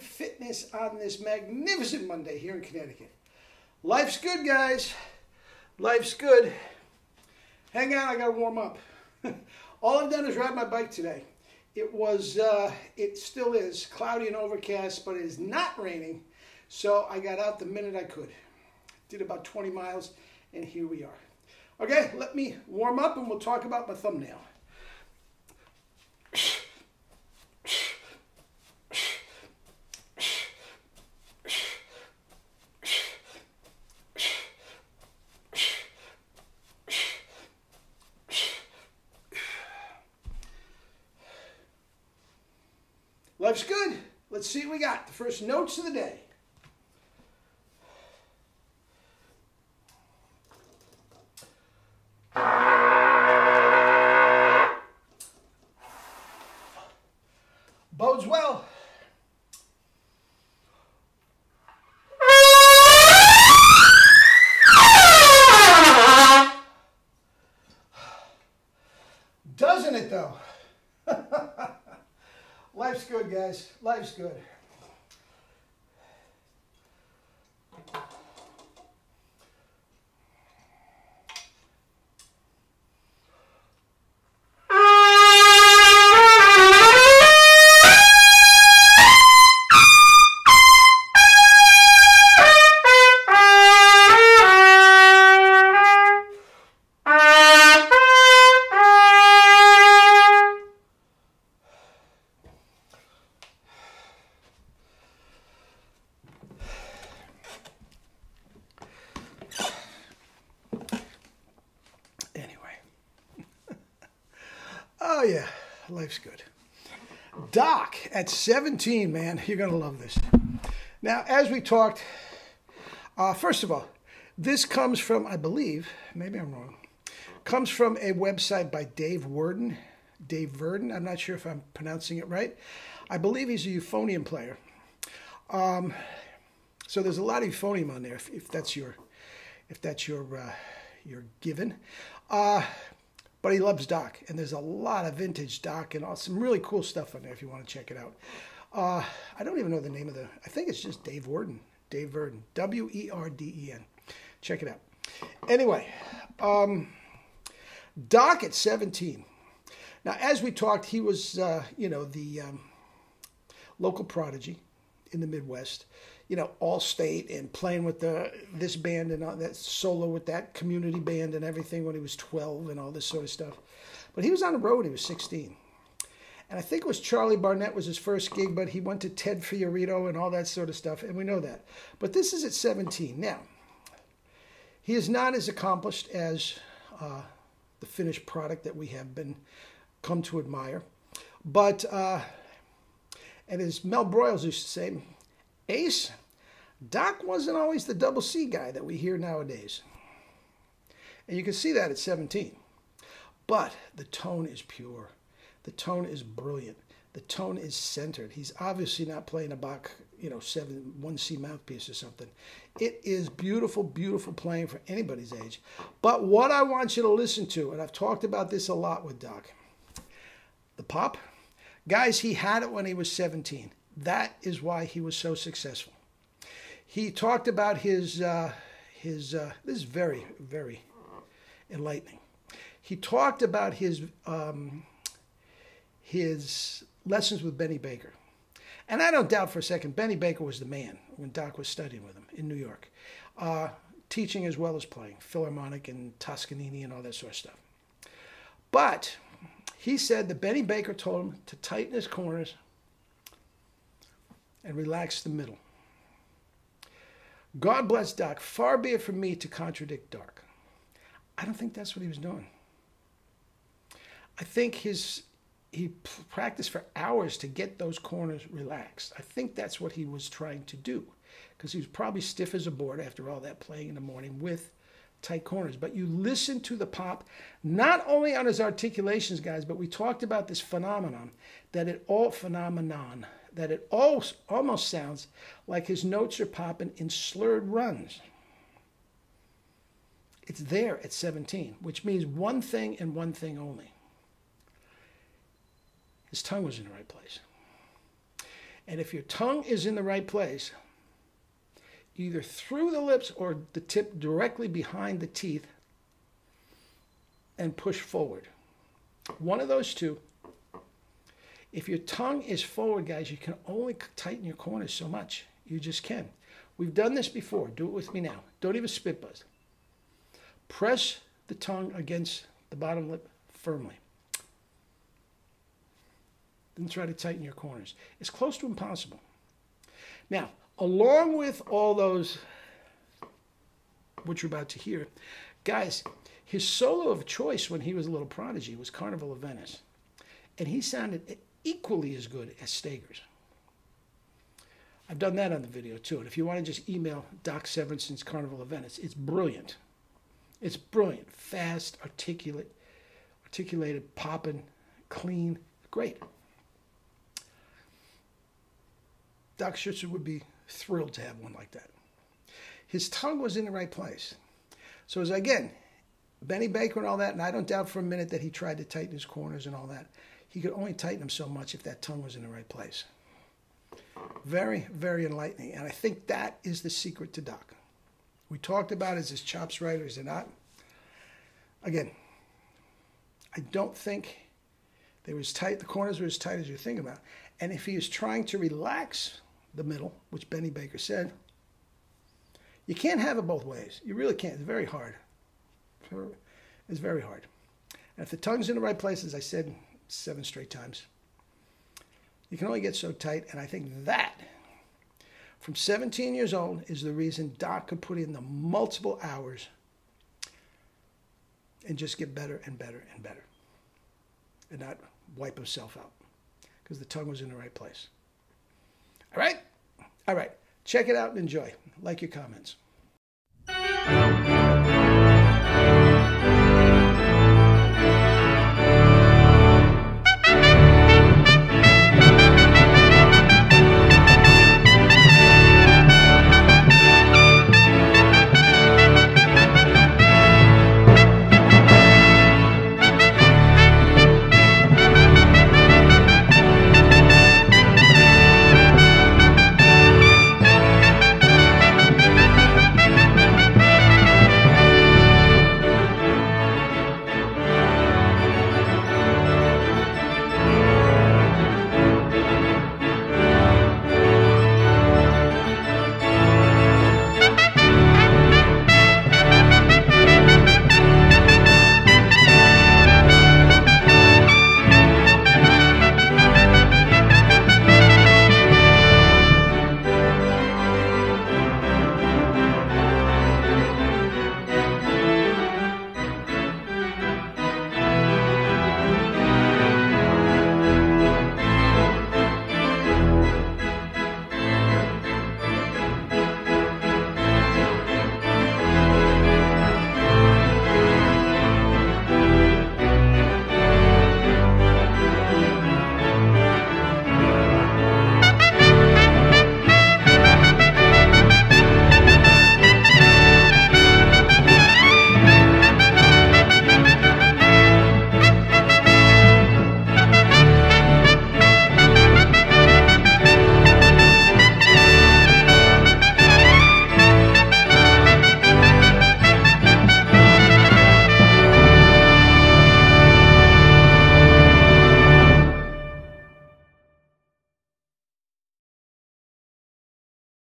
Fitness on this magnificent Monday here in Connecticut. Life's good, guys. Life's good. Hang on, I gotta warm up. All I've done is ride my bike today. It was, uh, it still is cloudy and overcast, but it is not raining. So I got out the minute I could. Did about 20 miles, and here we are. Okay, let me warm up and we'll talk about my thumbnail. Life's good. Let's see what we got. The first notes of the day. Bodes well. Guys. Life's good. Oh, yeah. Life's good. Doc at 17, man. You're going to love this. Now, as we talked, uh, first of all, this comes from, I believe, maybe I'm wrong, comes from a website by Dave Werden. Dave Verdon. I'm not sure if I'm pronouncing it right. I believe he's a euphonium player. Um, so there's a lot of euphonium on there. If, if that's your, if that's your, uh, your given. Uh, but he loves Doc, and there's a lot of vintage Doc and all, some really cool stuff on there if you want to check it out. Uh, I don't even know the name of the. I think it's just Dave Warden. Dave Verdon. W E R D E N. Check it out. Anyway, um, Doc at 17. Now, as we talked, he was, uh, you know, the um, local prodigy in the Midwest. You know, all state and playing with the this band and all that solo with that community band and everything when he was 12 and all this sort of stuff. But he was on the road. He was 16. And I think it was Charlie Barnet was his first gig, but he went to Ted Fiorito and all that sort of stuff, and we know that. But this is at 17. Now, he is not as accomplished as uh, the finished product that we have been come to admire. But, uh, and as Mel Broiles used to say, Ace, Doc wasn't always the double C guy that we hear nowadays. And you can see that at 17. But the tone is pure. The tone is brilliant. The tone is centered. He's obviously not playing a Bach, you know, seven one C mouthpiece or something. It is beautiful, beautiful playing for anybody's age. But what I want you to listen to, and I've talked about this a lot with Doc, the pop, guys, he had it when he was 17. That is why he was so successful. He talked about his uh, his. Uh, this is very very enlightening. He talked about his um, his lessons with Benny Baker. And I don't doubt for a second, Benny Baker was the man when Doc was studying with him in New York, uh, teaching as well as playing, Philharmonic and Toscanini and all that sort of stuff. But he said that Benny Baker told him to tighten his corners and relax the middle. God bless Doc. Far be it from me to contradict Doc. I don't think that's what he was doing. I think his he practiced for hours to get those corners relaxed. I think that's what he was trying to do because he was probably stiff as a board after all that playing in the morning with tight corners. But you listen to the pop, not only on his articulations, guys, but we talked about this phenomenon that it all phenomenon that it all, almost sounds like his notes are popping in slurred runs. It's there at 17, which means one thing and one thing only. His tongue was in the right place. And if your tongue is in the right place, either through the lips or the tip directly behind the teeth, and push forward. One of those two. If your tongue is forward, guys, you can only tighten your corners so much. You just can. We've done this before. Do it with me now. Don't even spit buzz. Press the tongue against the bottom lip firmly. Then try to tighten your corners. It's close to impossible. Now, along with all those, what you're about to hear, guys, his solo of choice when he was a little prodigy was Carnival of Venice. And he sounded equally as good as Staigers. I've done that on the video too. And if you want to just email Doc Severinsen's Carnival of Venice, it's brilliant. It's brilliant. Fast, articulate, articulated, popping, clean, great. Dokshizer would be thrilled to have one like that. His tongue was in the right place. So as again, Benny Baker and all that, and I don't doubt for a minute that he tried to tighten his corners and all that. He could only tighten them so much if that tongue was in the right place. Very, very enlightening. And I think that is the secret to Doc. We talked about is his chops right or is it not? Again, I don't think they were as tight, the corners were as tight as you think about. And if he is trying to relax the middle, which Benny Baker said, you can't have it both ways. You really can't. It's very hard. It's very hard. And if the tongue's in the right place, as I said seven straight times, you can only get so tight. And I think that, from 17 years old, is the reason Doc could put in the multiple hours and just get better and better and better and not wipe himself out because the tongue was in the right place. All right? All right. Check it out and enjoy. Like your comments.